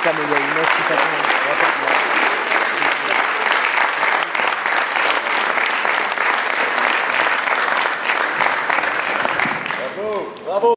Kami join, ya, sifatnya yang terbatas, ya.